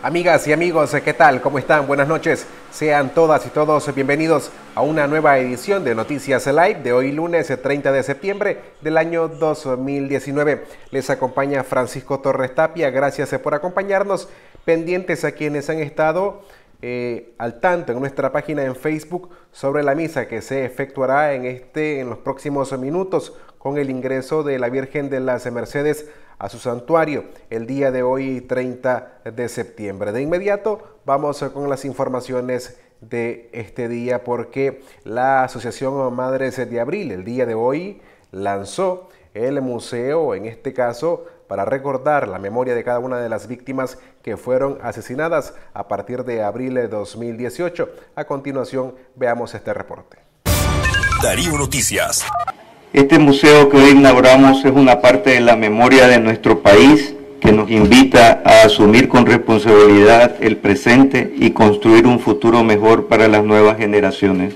Amigas y amigos, ¿qué tal? ¿Cómo están? Buenas noches. Sean todas y todos bienvenidos a una nueva edición de Noticias Live de hoy lunes 30 de septiembre del año 2019. Les acompaña Francisco Torres Tapia. Gracias por acompañarnos. Pendientes a quienes han estado eh, al tanto en nuestra página en Facebook sobre la misa que se efectuará en, este, en los próximos minutos con el ingreso de la Virgen de las Mercedes a su santuario el día de hoy 30 de septiembre. De inmediato vamos con las informaciones de este día porque la Asociación Madres de Abril el día de hoy lanzó el museo, en este caso, para recordar la memoria de cada una de las víctimas que fueron asesinadas a partir de abril de 2018. A continuación, veamos este reporte. Darío Noticias. Este museo que hoy inauguramos es una parte de la memoria de nuestro país que nos invita a asumir con responsabilidad el presente y construir un futuro mejor para las nuevas generaciones.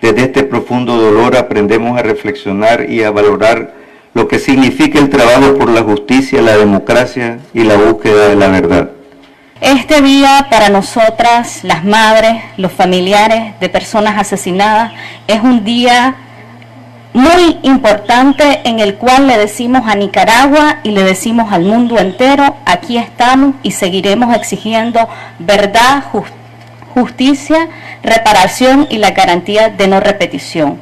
Desde este profundo dolor aprendemos a reflexionar y a valorar lo que significa el trabajo por la justicia, la democracia y la búsqueda de la verdad. Este día para nosotras, las madres, los familiares de personas asesinadas, es un día muy importante en el cual le decimos a Nicaragua y le decimos al mundo entero, aquí estamos y seguiremos exigiendo verdad, justicia, reparación y la garantía de no repetición.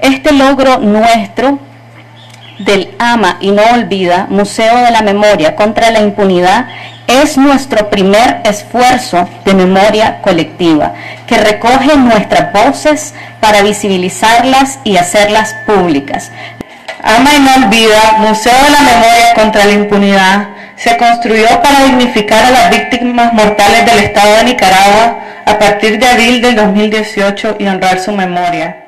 Este logro nuestro del AMA y no olvida, Museo de la Memoria contra la Impunidad, es nuestro primer esfuerzo de memoria colectiva, que recoge nuestras voces para visibilizarlas y hacerlas públicas. Ama y no olvida, Museo de la Memoria contra la Impunidad, se construyó para dignificar a las víctimas mortales del Estado de Nicaragua a partir de abril del 2018 y honrar su memoria.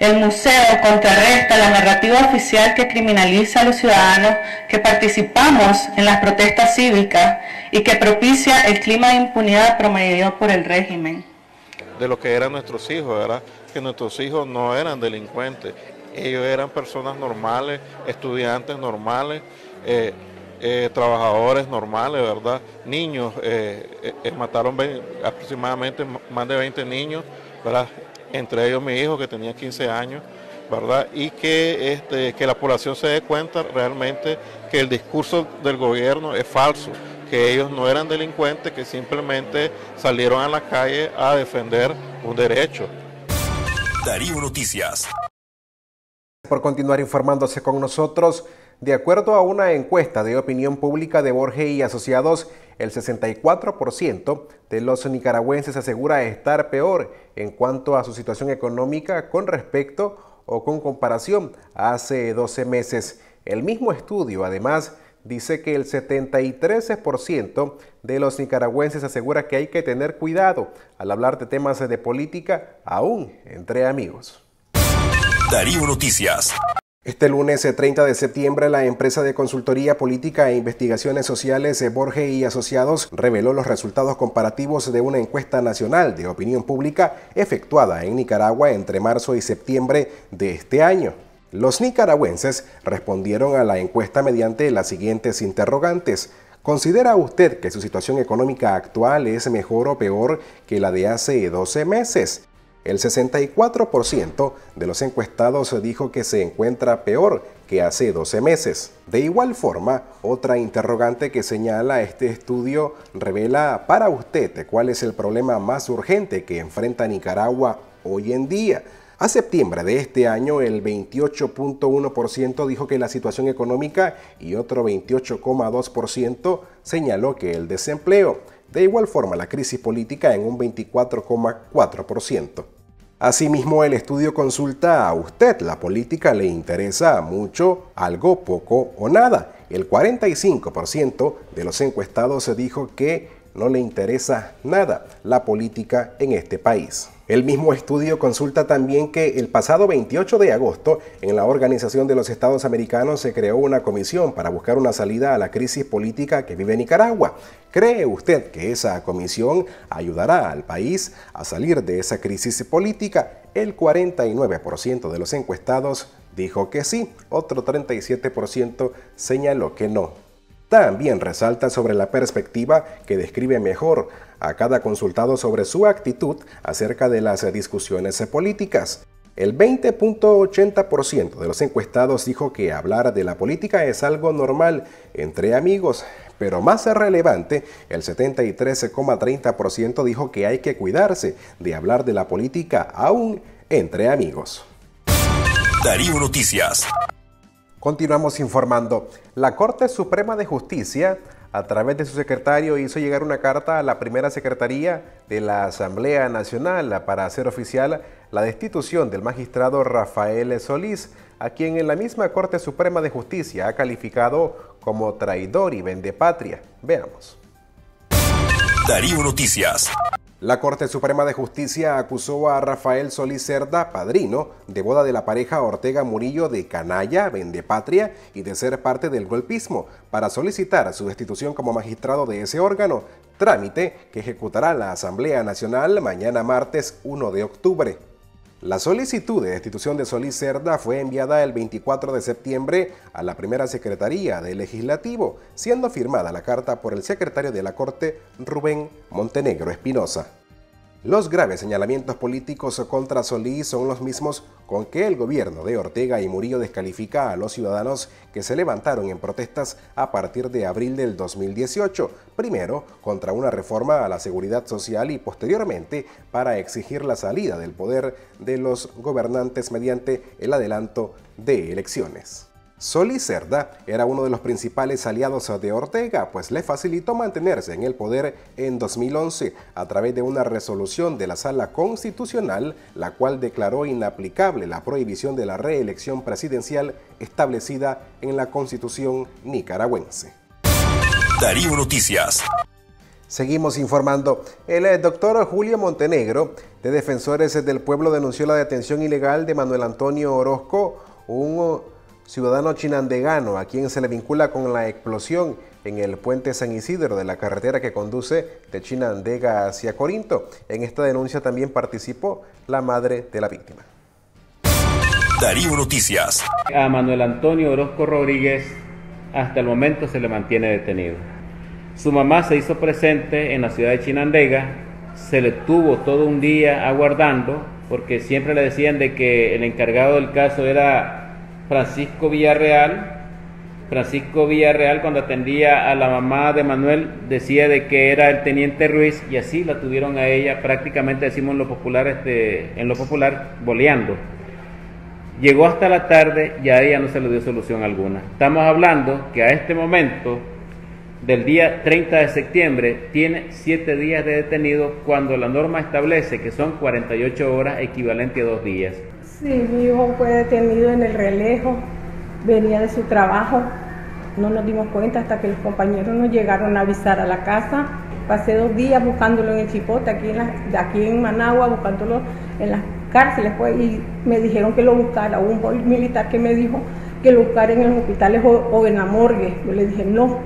El museo contrarresta la narrativa oficial que criminaliza a los ciudadanos que participamos en las protestas cívicas y que propicia el clima de impunidad promovido por el régimen. De lo que eran nuestros hijos, ¿verdad? Que nuestros hijos no eran delincuentes, ellos eran personas normales, estudiantes normales, eh, eh, trabajadores normales, ¿verdad? Niños, eh, mataron aproximadamente más de 20 niños, ¿verdad? Entre ellos mi hijo que tenía 15 años, ¿verdad? Y que, este, que la población se dé cuenta realmente que el discurso del gobierno es falso, que ellos no eran delincuentes, que simplemente salieron a la calle a defender un derecho. Darío Noticias. Por continuar informándose con nosotros, de acuerdo a una encuesta de opinión pública de Borges y Asociados, el 64% de los nicaragüenses asegura estar peor en cuanto a su situación económica con respecto o con comparación a hace 12 meses. El mismo estudio, además, dice que el 73% de los nicaragüenses asegura que hay que tener cuidado al hablar de temas de política, aún entre amigos. Darío Noticias. Este lunes 30 de septiembre, la empresa de consultoría política e investigaciones sociales Borge y Asociados reveló los resultados comparativos de una encuesta nacional de opinión pública efectuada en Nicaragua entre marzo y septiembre de este año. Los nicaragüenses respondieron a la encuesta mediante las siguientes interrogantes. ¿Considera usted que su situación económica actual es mejor o peor que la de hace 12 meses? El 64% de los encuestados dijo que se encuentra peor que hace 12 meses. De igual forma, otra interrogante que señala este estudio revela para usted cuál es el problema más urgente que enfrenta Nicaragua hoy en día. A septiembre de este año, el 28.1% dijo que la situación económica y otro 28.2% señaló que el desempleo. De igual forma, la crisis política en un 24,4%. Asimismo, el estudio consulta a usted, ¿la política le interesa mucho, algo, poco o nada? El 45% de los encuestados dijo que no le interesa nada la política en este país. El mismo estudio consulta también que el pasado 28 de agosto en la Organización de los Estados Americanos se creó una comisión para buscar una salida a la crisis política que vive Nicaragua. ¿Cree usted que esa comisión ayudará al país a salir de esa crisis política? El 49% de los encuestados dijo que sí, otro 37% señaló que no. También resalta sobre la perspectiva que describe mejor a cada consultado sobre su actitud acerca de las discusiones políticas. El 20.80% de los encuestados dijo que hablar de la política es algo normal entre amigos, pero más relevante, el 73,30% dijo que hay que cuidarse de hablar de la política aún entre amigos. Darío Noticias. Continuamos informando. La Corte Suprema de Justicia, a través de su secretario, hizo llegar una carta a la primera secretaría de la Asamblea Nacional para hacer oficial la destitución del magistrado Rafael Solís, a quien en la misma Corte Suprema de Justicia ha calificado como traidor y vendepatria. Veamos. Darío Noticias. La Corte Suprema de Justicia acusó a Rafael Solís Cerda, padrino de boda de la pareja Ortega Murillo de canalla, vendepatria y de ser parte del golpismo, para solicitar su destitución como magistrado de ese órgano, trámite que ejecutará la Asamblea Nacional mañana martes 1 de octubre. La solicitud de destitución de Solís Cerda fue enviada el 24 de septiembre a la primera Secretaría del Legislativo, siendo firmada la carta por el secretario de la Corte, Rubén Montenegro Espinosa. Los graves señalamientos políticos contra Solís son los mismos con que el gobierno de Ortega y Murillo descalifica a los ciudadanos que se levantaron en protestas a partir de abril del 2018, primero contra una reforma a la seguridad social y posteriormente para exigir la salida del poder de los gobernantes mediante el adelanto de elecciones. Solís Cerda era uno de los principales aliados de Ortega, pues le facilitó mantenerse en el poder en 2011 a través de una resolución de la Sala Constitucional, la cual declaró inaplicable la prohibición de la reelección presidencial establecida en la Constitución nicaragüense. Darío Noticias. Seguimos informando. El eh, doctor Julio Montenegro, de Defensores del Pueblo, denunció la detención ilegal de Manuel Antonio Orozco, un ciudadano chinandegano, a quien se le vincula con la explosión en el puente San Isidro de la carretera que conduce de Chinandega hacia Corinto. En esta denuncia también participó la madre de la víctima. Darío Noticias. A Manuel Antonio Orozco Rodríguez hasta el momento se le mantiene detenido. Su mamá se hizo presente en la ciudad de Chinandega, se le tuvo todo un día aguardando porque siempre le decían de que el encargado del caso era Francisco Villarreal. Francisco Villarreal cuando atendía a la mamá de Manuel decía de que era el teniente Ruiz y así la tuvieron a ella prácticamente decimos en lo popular este, en lo popular boleando. Llegó hasta la tarde y a ella no se le dio solución alguna. Estamos hablando que a este momento del día 30 de septiembre tiene 7 días de detenido cuando la norma establece que son 48 horas equivalente a dos días. Sí, mi hijo fue detenido en el relejo, venía de su trabajo, no nos dimos cuenta hasta que los compañeros nos llegaron a avisar a la casa. Pasé dos días buscándolo en el Chipote, aquí en, aquí en Managua, buscándolo en las cárceles, pues, y me dijeron que lo buscara. Un militar que me dijo que lo buscara en los hospitales o en la morgue. Yo le dije, no,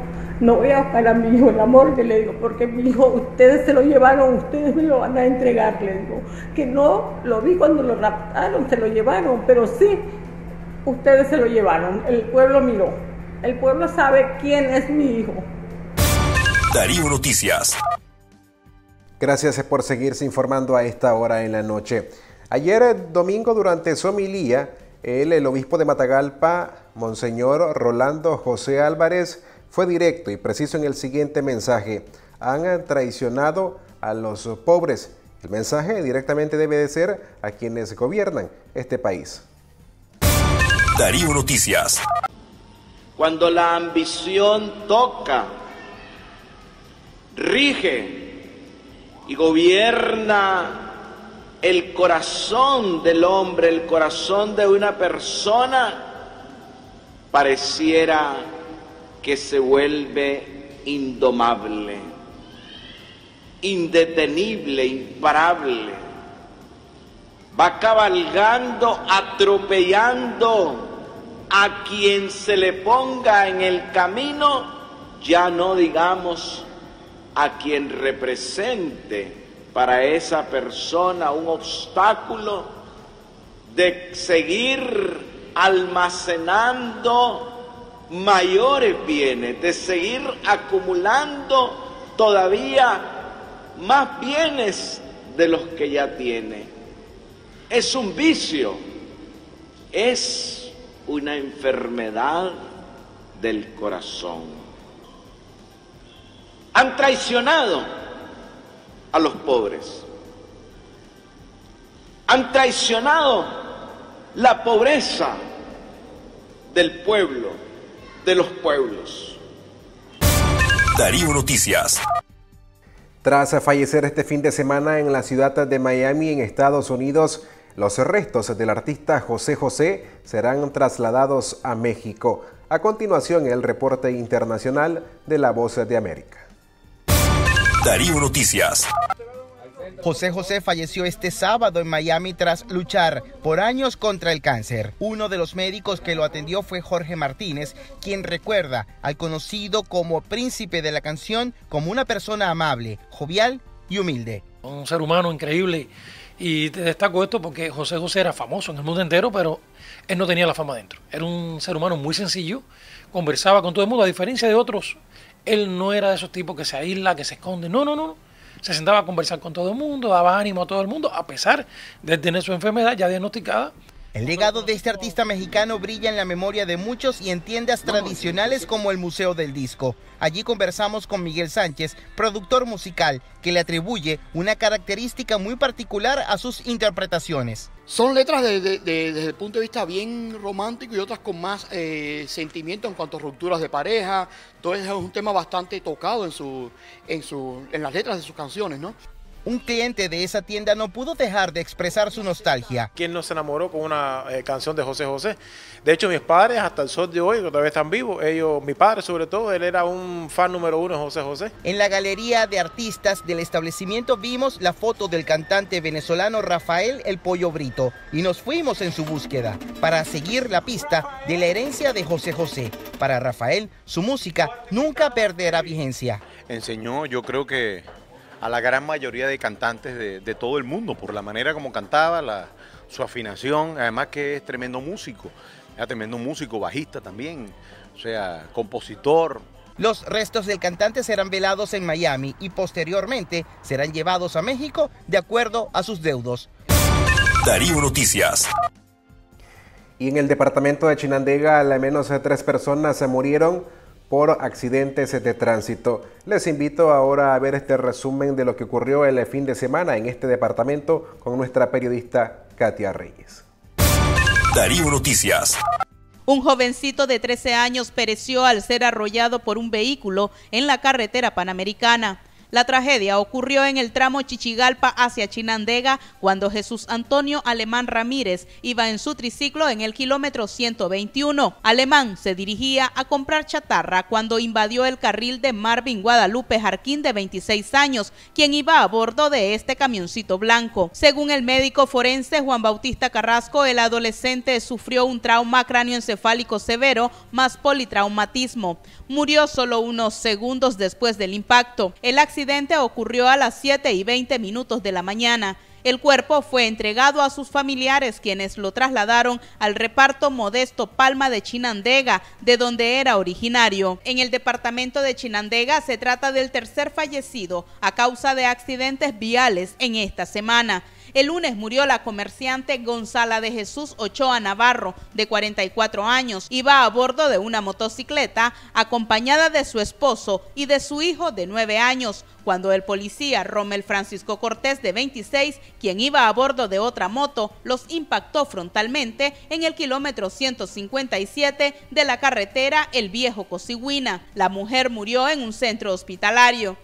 no voy a buscar a mi hijo el amor, que le digo, porque mi hijo, ustedes se lo llevaron, ustedes me lo van a entregar, le digo, que no, lo vi cuando lo raptaron, se lo llevaron, pero sí, ustedes se lo llevaron, el pueblo miró, el pueblo sabe quién es mi hijo. Darío Noticias. Gracias por seguirse informando a esta hora en la noche. Ayer domingo durante su homilía, el, el obispo de Matagalpa, Monseñor Rolando José Álvarez, fue directo y preciso en el siguiente mensaje. Han traicionado a los pobres. El mensaje directamente debe de ser a quienes gobiernan este país. Darío Noticias. Cuando la ambición toca, rige y gobierna el corazón del hombre, el corazón de una persona, pareciera que se vuelve indomable, indetenible, imparable. Va cabalgando, atropellando a quien se le ponga en el camino, ya no digamos a quien represente para esa persona un obstáculo de seguir almacenando mayores bienes, de seguir acumulando todavía más bienes de los que ya tiene. Es un vicio, es una enfermedad del corazón. Han traicionado a los pobres. Han traicionado la pobreza del pueblo de los pueblos. Darío Noticias. Tras fallecer este fin de semana en la ciudad de Miami, en Estados Unidos, los restos del artista José José serán trasladados a México. A continuación, el reporte internacional de La Voz de América. Darío Noticias. José José falleció este sábado en Miami tras luchar por años contra el cáncer. Uno de los médicos que lo atendió fue Jorge Martínez, quien recuerda al conocido como príncipe de la canción como una persona amable, jovial y humilde. Un ser humano increíble y te destaco esto porque José José era famoso en el mundo entero, pero él no tenía la fama dentro. Era un ser humano muy sencillo, conversaba con todo el mundo, a diferencia de otros. Él no era de esos tipos que se aísla, que se esconde. No, no, no se sentaba a conversar con todo el mundo, daba ánimo a todo el mundo, a pesar de tener su enfermedad ya diagnosticada. El legado de este artista mexicano brilla en la memoria de muchos y en tiendas tradicionales como el Museo del Disco. Allí conversamos con Miguel Sánchez, productor musical, que le atribuye una característica muy particular a sus interpretaciones. Son letras desde el punto de vista bien romántico y otras con más eh, sentimiento en cuanto a rupturas de pareja. Todo es un tema bastante tocado en, su, en, su, en las letras de sus canciones, ¿no? Un cliente de esa tienda no pudo dejar de expresar su nostalgia. ¿Quién no se enamoró con una eh, canción de José José? De hecho, mis padres, hasta el sol de hoy, que todavía están vivos, ellos, mi padre sobre todo, él era un fan número uno de José José. En la galería de artistas del establecimiento vimos la foto del cantante venezolano Rafael El Pollo Brito y nos fuimos en su búsqueda para seguir la pista de la herencia de José José. Para Rafael, su música nunca perderá vigencia. Enseñó, yo creo que a la gran mayoría de cantantes de, todo el mundo por la manera como cantaba, la, su afinación, además que es tremendo músico, era tremendo músico, bajista también, o sea, compositor. Los restos del cantante serán velados en Miami y posteriormente serán llevados a México de acuerdo a sus deudos. Darío Noticias. Y en el departamento de Chinandega, al menos tres personas se murieron por accidentes de tránsito. Les invito ahora a ver este resumen de lo que ocurrió el fin de semana en este departamento con nuestra periodista Katia Reyes. Darío Noticias. Un jovencito de 13 años pereció al ser arrollado por un vehículo en la carretera panamericana. La tragedia ocurrió en el tramo Chichigalpa hacia Chinandega cuando Jesús Antonio Alemán Ramírez iba en su triciclo en el kilómetro 121. Alemán se dirigía a comprar chatarra cuando invadió el carril de Marvin Guadalupe Jarquín de 26 años, quien iba a bordo de este camioncito blanco. Según el médico forense Juan Bautista Carrasco, el adolescente sufrió un trauma cráneoencefálico severo más politraumatismo. Murió solo unos segundos después del impacto. El accidente ocurrió a las 7 y 20 minutos de la mañana. El cuerpo fue entregado a sus familiares, quienes lo trasladaron al reparto modesto Palma de Chinandega, de donde era originario. En el departamento de Chinandega se trata del tercer fallecido a causa de accidentes viales en esta semana. El lunes murió la comerciante Gonzala de Jesús Ochoa Navarro, de 44 años. Iba a bordo de una motocicleta acompañada de su esposo y de su hijo de 9 años, cuando el policía Rommel Francisco Cortés, de 26, quien iba a bordo de otra moto, los impactó frontalmente en el kilómetro 157 de la carretera El Viejo Cosigüina. La mujer murió en un centro hospitalario.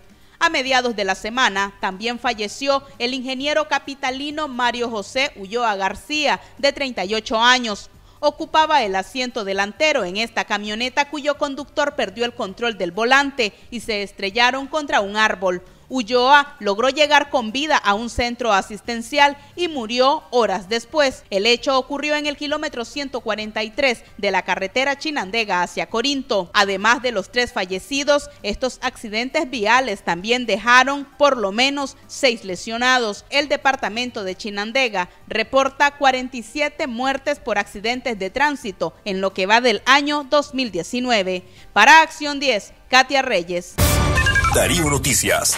A mediados de la semana también falleció el ingeniero capitalino Mario José Ulloa García, de 38 años. Ocupaba el asiento delantero en esta camioneta cuyo conductor perdió el control del volante y se estrellaron contra un árbol. Ulloa logró llegar con vida a un centro asistencial y murió horas después. El hecho ocurrió en el kilómetro 143 de la carretera Chinandega hacia Corinto. Además de los tres fallecidos, estos accidentes viales también dejaron por lo menos seis lesionados. El departamento de Chinandega reporta 47 muertes por accidentes de tránsito en lo que va del año 2019. Para Acción 10, Katia Reyes. Darío Noticias.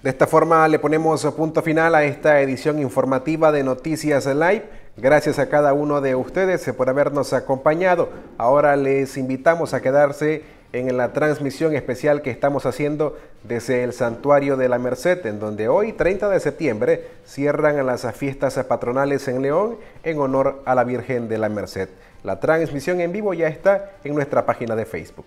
De esta forma le ponemos punto final a esta edición informativa de Noticias Live. Gracias a cada uno de ustedes por habernos acompañado. Ahora les invitamos a quedarse en la transmisión especial que estamos haciendo desde el Santuario de la Merced, en donde hoy, 30 de septiembre, cierran las fiestas patronales en León en honor a la Virgen de la Merced. La transmisión en vivo ya está en nuestra página de Facebook.